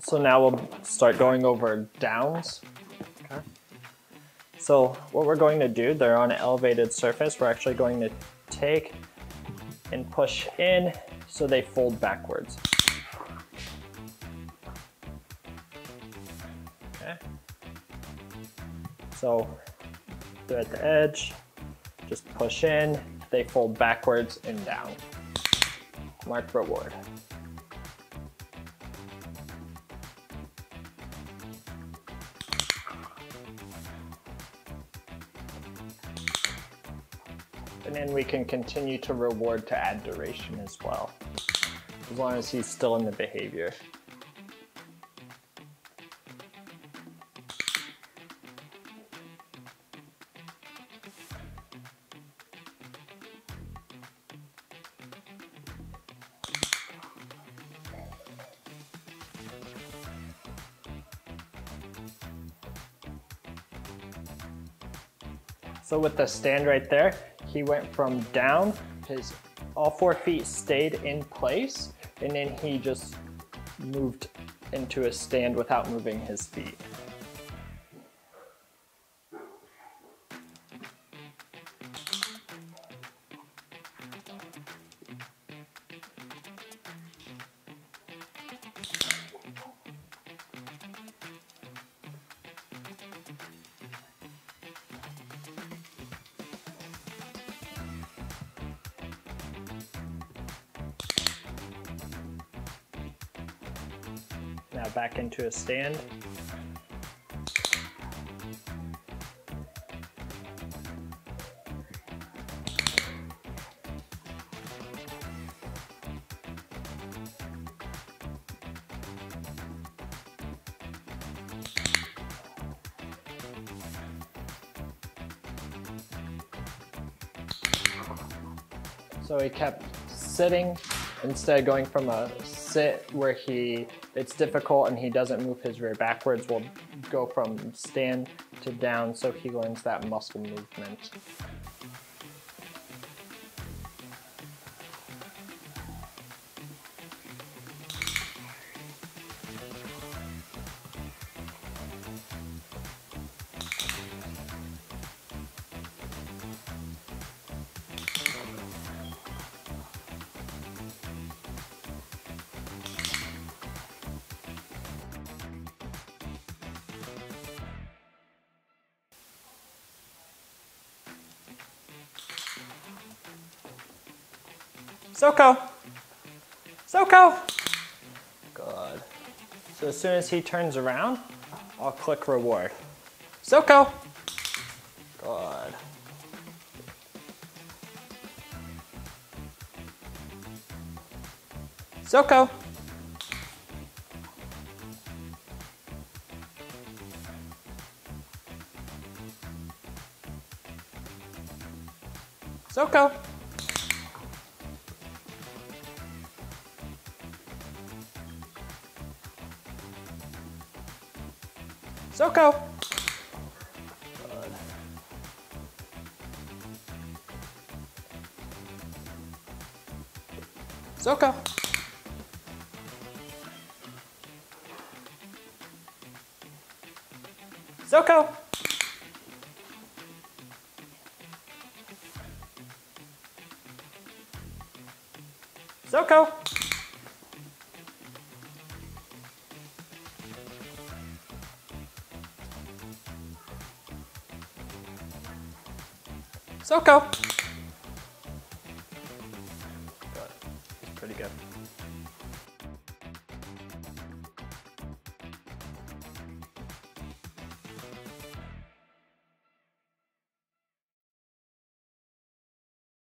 So now we'll start going over downs. Okay. So what we're going to do, they're on an elevated surface, we're actually going to take and push in so they fold backwards. Okay. So they're at the edge, just push in, they fold backwards and down. Mark reward. And then we can continue to reward to add duration as well, as long as he's still in the behavior. So with the stand right there, he went from down, his all four feet stayed in place, and then he just moved into a stand without moving his feet. Now back into a stand. So he kept sitting instead of going from a sit where he it's difficult and he doesn't move his rear backwards. We'll go from stand to down so he learns that muscle movement. Soko! Soko! Good. So as soon as he turns around, I'll click reward. Soko! Good. Soko! Soko! Soko! Good. Soko! Soko! Soko! Soko! Good. Pretty good.